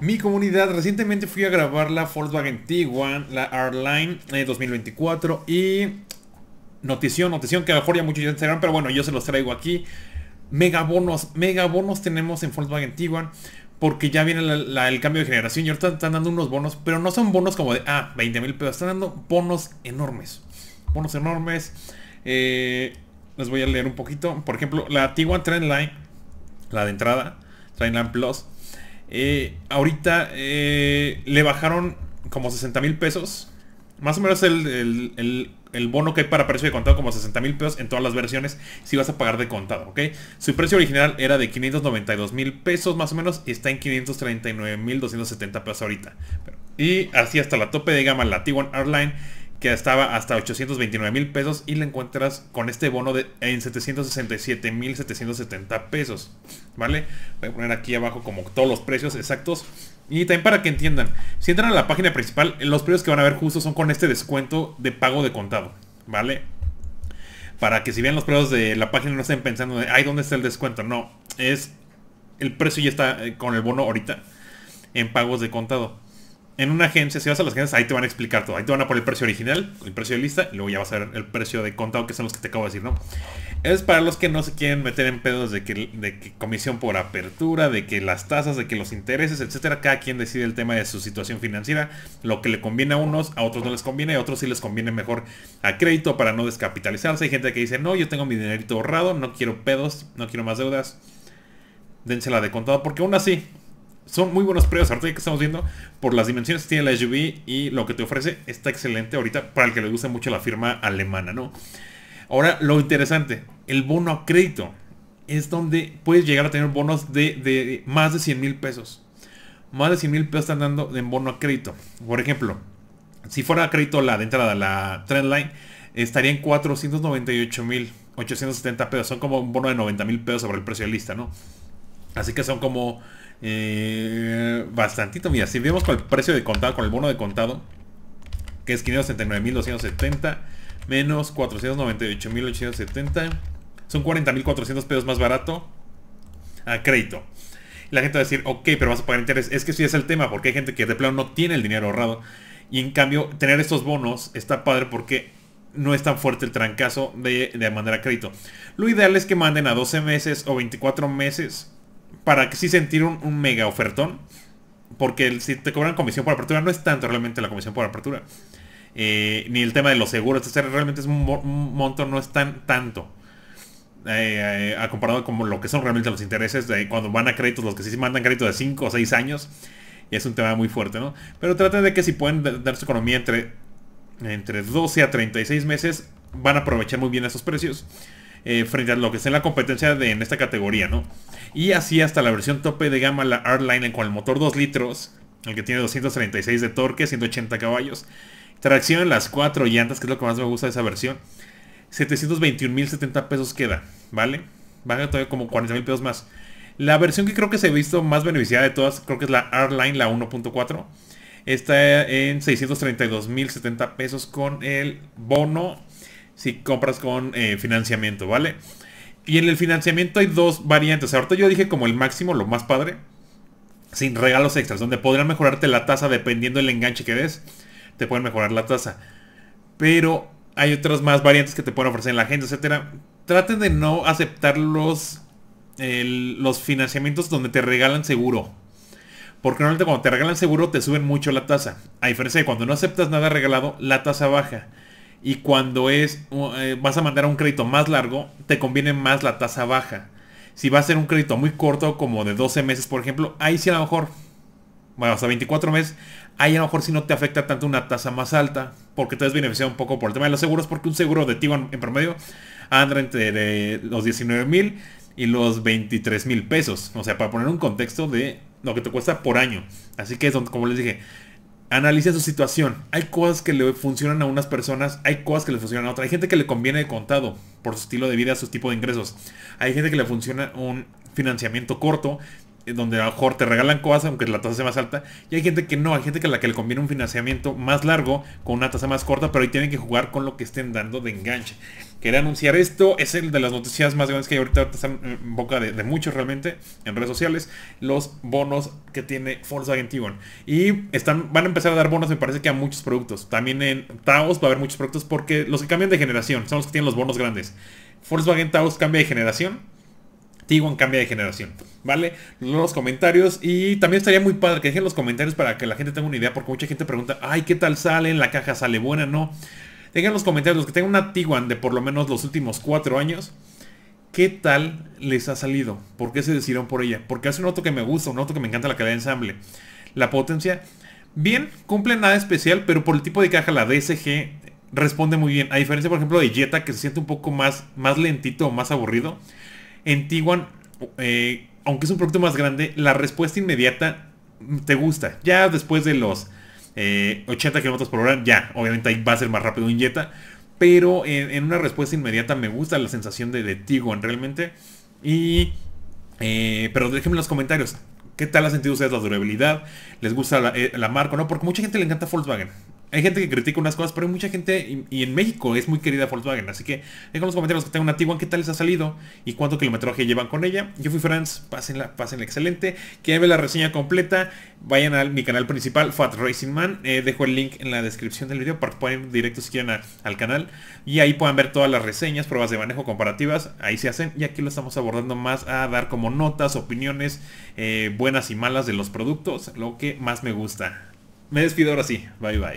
Mi comunidad, recientemente fui a grabar la Volkswagen Tiguan, la R-Line 2024 y notición, notición que a lo mejor ya muchos ya Instagram, pero bueno, yo se los traigo aquí. Mega bonos, mega bonos tenemos en Volkswagen Tiguan porque ya viene el cambio de generación y ahorita están dando unos bonos, pero no son bonos como de, ah, 20 mil pesos, están dando bonos enormes. Bonos enormes. Eh, les voy a leer un poquito. Por ejemplo, la Tiguan Trendline, la de entrada, Trendline Plus eh, ahorita eh, le bajaron como 60 mil pesos. Más o menos el, bono que hay para precio de contado como 60 mil pesos en todas las versiones si vas a pagar de contado, ¿ok? Su precio original era de 592 mil pesos más o menos y está en 539 mil 270 pesos ahorita. Y así hasta la tope de gama, la T1 Airline que estaba hasta 829 mil pesos y la encuentras con este bono de, en 767 mil 770 pesos. ¿Vale? Voy a poner aquí abajo como todos los precios exactos. Y también para que entiendan, si entran a la página principal, los precios que van a ver justo son con este descuento de pago de contado. ¿Vale? Para que si vean los precios de la página no estén pensando de, ay, ¿dónde está el descuento? No, es el precio ya está eh, con el bono ahorita en pagos de contado en una agencia, si vas a las agencias, ahí te van a explicar todo. Ahí te van a poner el precio original, el precio de lista, y luego ya vas a ver el precio de contado, que son los que te acabo de decir, ¿no? Es para los que no se quieren meter en pedos de que, de que comisión por apertura, de que las tasas, de que los intereses, etcétera. Cada quien decide el tema de su situación financiera. Lo que le conviene a unos, a otros no les conviene, a otros sí les conviene mejor a crédito para no descapitalizarse. Hay gente que dice, no, yo tengo mi dinerito ahorrado, no quiero pedos, no quiero más deudas. Dénsela de contado, porque aún así, son muy buenos precios ahorita que estamos viendo por las dimensiones que tiene la SUV y lo que te ofrece está excelente ahorita para el que le guste mucho la firma alemana, ¿no? Ahora, lo interesante, el bono a crédito es donde puedes llegar a tener bonos de, más de 100 mil pesos. Más de 100 mil pesos están dando en bono a crédito. Por ejemplo, si fuera a crédito la de entrada, la Trendline, estaría en 498 mil 870 pesos. Son como un bono de 90 mil pesos sobre el precio de lista, ¿no? Así que son como bastantito, mira, si vemos con el precio de contado, con el bono de contado, que es 579.270 menos 498.870, son 40.400 pesos más barato a crédito. la gente va a decir, ok, pero vas a pagar interés. Es que sí es el tema, porque hay gente que de plano no tiene el dinero ahorrado. Y en cambio, tener estos bonos está padre porque no es tan fuerte el trancazo de, de mandar a crédito. Lo ideal es que manden a 12 meses o 24 meses para que sí sentir un, mega ofertón. Porque si te cobran comisión por apertura, no es tanto realmente la comisión por apertura. Eh, ni el tema de los seguros. Realmente es un, monto, no es tan tanto. Eh, eh, comparado con lo que son realmente los intereses de cuando van a créditos, los que sí mandan crédito de 5 o 6 años. Es un tema muy fuerte, ¿no? Pero traten de que si pueden dar su economía entre, entre 12 a 36 meses, van a aprovechar muy bien esos precios. Eh, frente a lo que está en la competencia de, en esta categoría, ¿no? Y así hasta la versión tope de gama, la R-Line con el motor 2 litros, el que tiene 236 de torque, 180 caballos, tracción en las 4 llantas, que es lo que más me gusta de esa versión, 721.070 pesos queda, ¿vale? Baja todavía como 40.000 pesos más. La versión que creo que se ha visto más beneficiada de todas, creo que es la R-Line, la 1.4. Está en 632.070 pesos con el bono si compras con eh, financiamiento, ¿vale? Y en el financiamiento hay dos variantes. Ahorita yo dije como el máximo, lo más padre. Sin regalos extras, donde podrán mejorarte la tasa dependiendo del enganche que des. Te pueden mejorar la tasa. Pero hay otras más variantes que te pueden ofrecer en la gente, etcétera. Traten de no aceptar los, los financiamientos donde te regalan seguro. Porque normalmente cuando te regalan seguro te suben mucho la tasa. A diferencia de cuando no aceptas nada regalado, la tasa baja. Y cuando es eh, vas a mandar un crédito más largo, te conviene más la tasa baja. Si va a ser un crédito muy corto, como de 12 meses, por ejemplo, ahí sí a lo mejor, bueno, hasta 24 meses, ahí a lo mejor sí no te afecta tanto una tasa más alta, porque te has beneficiado un poco por el tema de los seguros, porque un seguro de ti en, promedio anda entre los 19 mil y los 23 mil pesos. O sea, para poner un contexto de lo que te cuesta por año. Así que es donde, como les dije, Analice su situación. Hay cosas que le funcionan a unas personas, hay cosas que le funcionan a otras. Hay gente que le conviene de contado por su estilo de vida, su tipo de ingresos. Hay gente que le funciona un financiamiento corto donde a lo mejor te regalan cosas aunque la tasa sea más alta. Y hay gente que no, hay gente que a la que le conviene un financiamiento más largo con una tasa más corta, pero ahí tienen que jugar con lo que estén dando de enganche. Quería anunciar esto, es el de las noticias más grandes que hay ahorita, están en boca de, muchos realmente en redes sociales, los bonos que tiene Volkswagen Tiguan. Y están, van a empezar a dar bonos, me parece que a muchos productos. También en Taos va a haber muchos productos porque los que cambian de generación son los que tienen los bonos grandes. Volkswagen Taos cambia de generación Tiguan cambia de generación, ¿vale? Los comentarios y también estaría muy padre que dejen los comentarios para que la gente tenga una idea porque mucha gente pregunta, ay, ¿qué tal sale? ¿La caja sale buena? No. Dejen los comentarios los que tengan una Tiguan de por lo menos los últimos cuatro años. ¿Qué tal les ha salido? ¿Por qué se decidieron por ella? Porque hace un auto que me gusta, un auto que me encanta la calidad de ensamble. La potencia, bien, cumple nada especial, pero por el tipo de caja, la DSG responde muy bien. A diferencia, por ejemplo, de Jetta, que se siente un poco más, más lentito o más aburrido en Tiguan, eh, aunque es un producto más grande, la respuesta inmediata te gusta. Ya después de los 80 eh, km por hora, ya, obviamente ahí va a ser más rápido un Jetta. Pero en, una respuesta inmediata me gusta la sensación de, de Tiguan realmente. Y... Eh, pero déjenme en los comentarios. ¿Qué tal ha sentido ustedes la durabilidad? ¿Les gusta la, la marca no? Porque mucha gente le encanta Volkswagen hay gente que critica unas cosas, pero hay mucha gente, y, en México es muy querida Volkswagen, así que dejen los comentarios que tengan una Tiguan, qué tal les ha salido y cuánto kilometraje llevan con ella. Yo fui Franz, pásenla, pásenla excelente. Quieren ver la reseña completa, vayan a mi canal principal, Fat Racing Man, eh, dejo el link en la descripción del video para que puedan ir directo si quieren al canal y ahí puedan ver todas las reseñas, pruebas de manejo comparativas, ahí se hacen y aquí lo estamos abordando más a dar como notas, opiniones eh, buenas y malas de los productos, lo que más me gusta. Me despido ahora sí, bye bye.